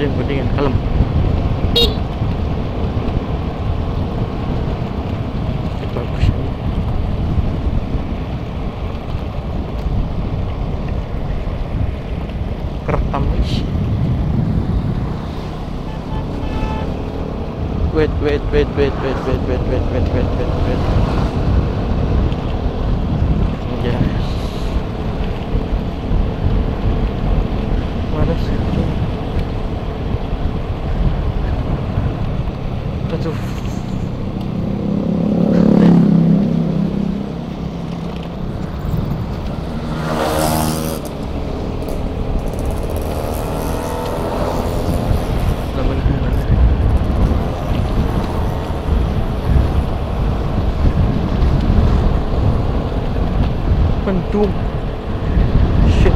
yang penting kalem. Bagus. Kerekam wait wait wait wait wait wait. even do shit.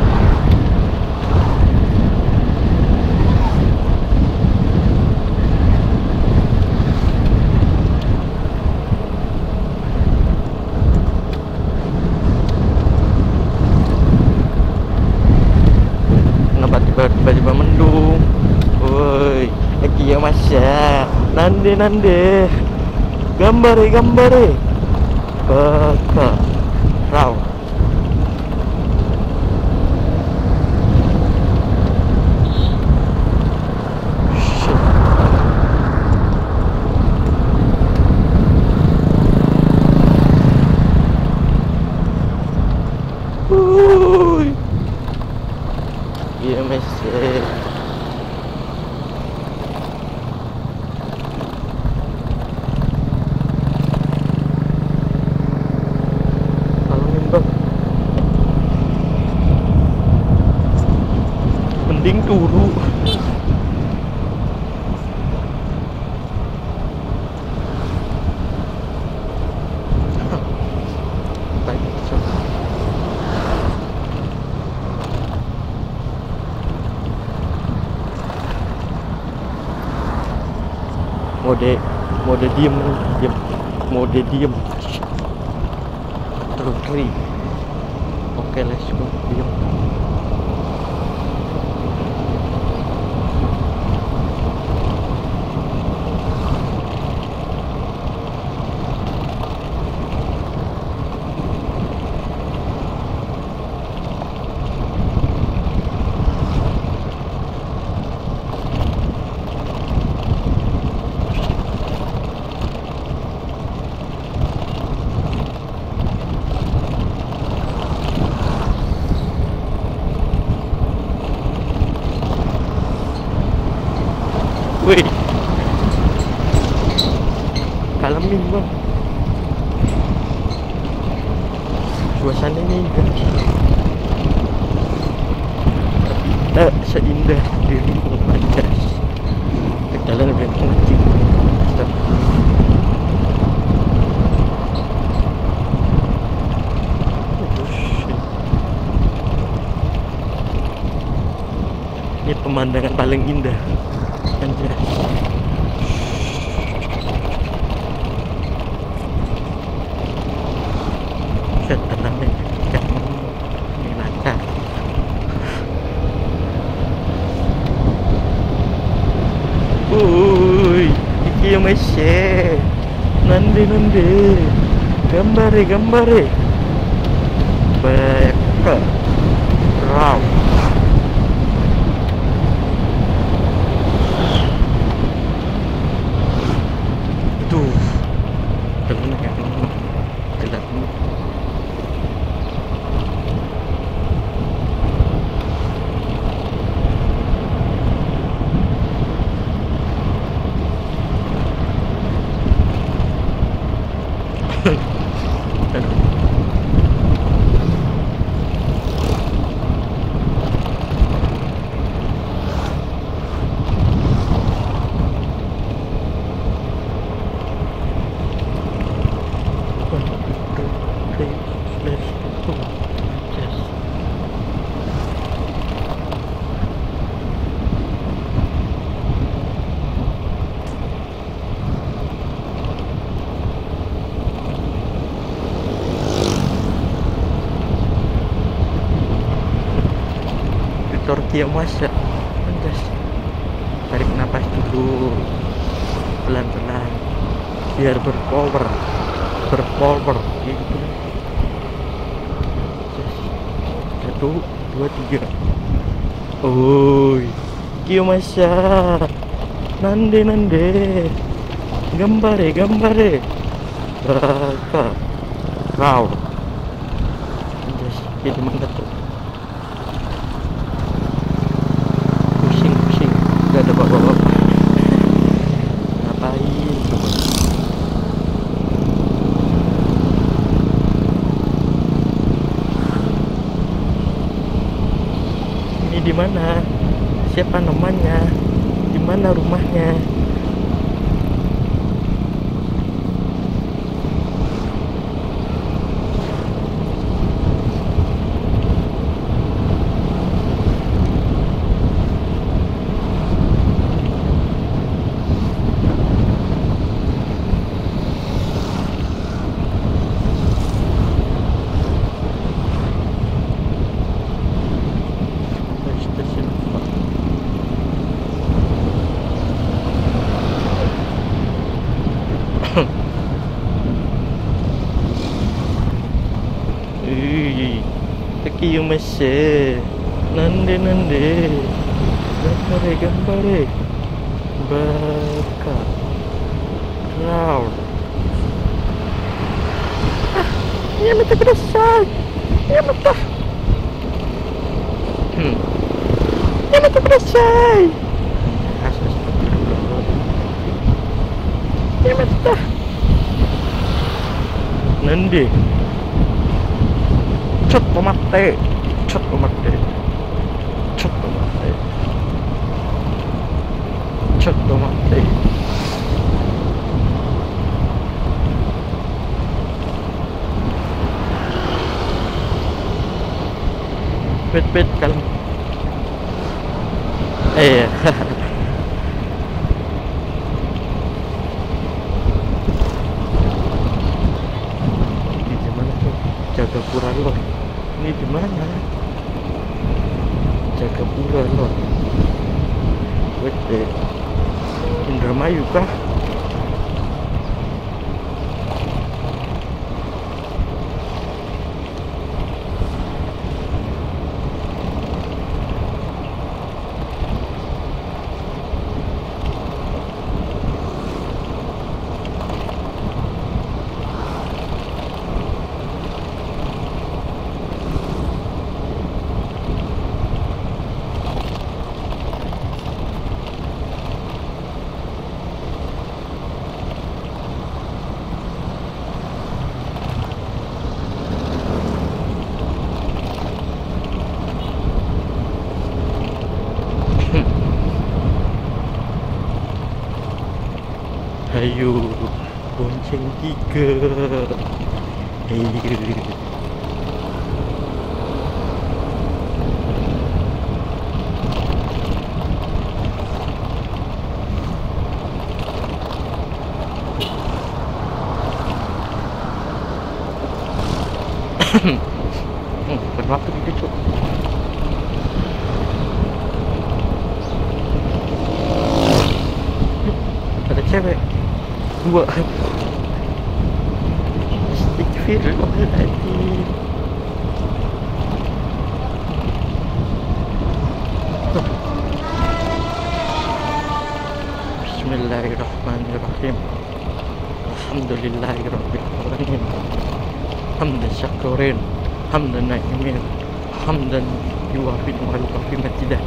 Kenapa tiba-tiba mendung? Woi iya mas ya? Nande nande. Gambar eh, gambar eh. bakal raw Mode Mode diem Diem Mode diem. Terus Oke let's go Diem kambing bang suasananya indah. Tak seindah di Rimung Pandas ke jalan Rimung oh, ini pemandangan paling indah. Pandas nanti gambar gambar baik. Turki mas. Ya Anjas. tarik napas dulu. Pelan-pelan. Biar berpower. Berpower. Gitu. Anjas. satu dua tiga. Oi. Kyo masya nande nande. Gambare gambare. Baka kau. Jadi mana di mana? Siapa namanya? Di mana rumahnya takiyomase. Nande nande. Gambare gambare. Baka. Crowd. Ah, yamete kudasai. Yamete. Hmm. Yamete kudasai. Yamete. Nande. ちょっと待って ちょっと待ってちょっと待ってちょっと待ってbet bet kalem eh ini di mana tuh Jagapura Lor ini di mana Lor wait deh Indramayu kah Ayo bonceng tiga. Ayo. Ada cewek بسم الله الرحمن الرحيم. الحمد لله رب العالمين. حمد الشكورين. حمد النائمين حمدا يوافي ويوافي ده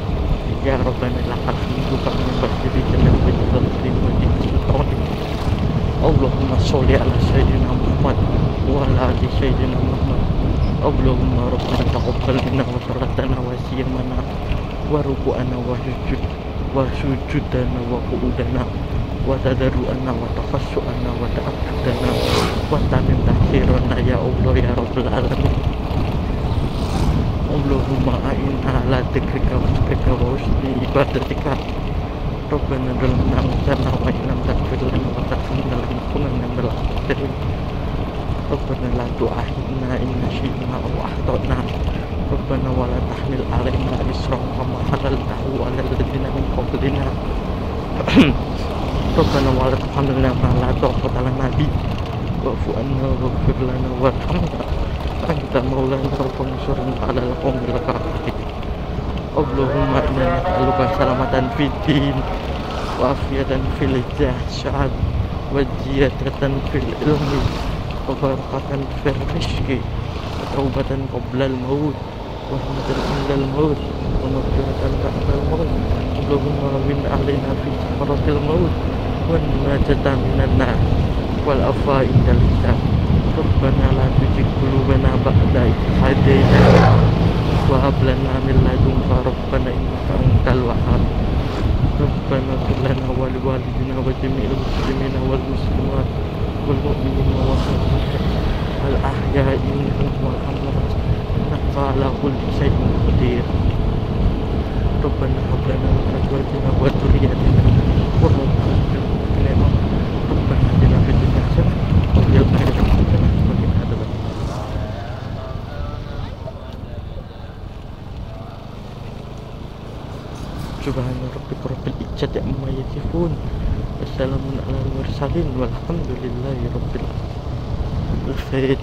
يا ربنا لك الحمد كما ينبغي لجلال وجهك الكريم وجهك الكريم sayyidina Muhammad Allahumma rabbana taqabbal minna wa salatana wa siyamana wa ruku'ana wa sujud wa sujudana wa qu'udana wa wa wa wa tahsir ya Allah ya Rabbal Alamin Allahumma ala wa syukrika wa husni ibadatika Rabbana dalamna anfusana wa illam taghfir lana wa tarhamna lanakunanna minal khasirin Rabbana la tu'akhidna in nasyina aw akhtana Rabbana wa la tahmil alaina isran kama halaltahu ala alladziina min qablina Rabbana wa la tuhammilna ma la taqata lana bi wa'fu anna waghfir Allahumma inna nas'aluka salamatan fid din wa afiyatan fil jasad wa fil ilmi wa barakatan fil rizqi wa taubatan qabla al-maut wa rahmatan inda al-maut wa maghfiratan ba'da al-maut Allahumma min alaina fi sakaratil maut wa minan nar wal hisab Rabbana la tuzigh qulubana ba'da idh hadaytana wa hab lana min ladunka rabbana innaka antal wahhab Rabbana ighfir lana wa li walidina wa jami'il muslimina wal muslimat wal mu'minina wal mu'minat al ahya'i minhum wal amwat innaka ala kulli shay'in izzati amma yasifun Wassalamun ala mursalin walhamdulillahi rabbil alamin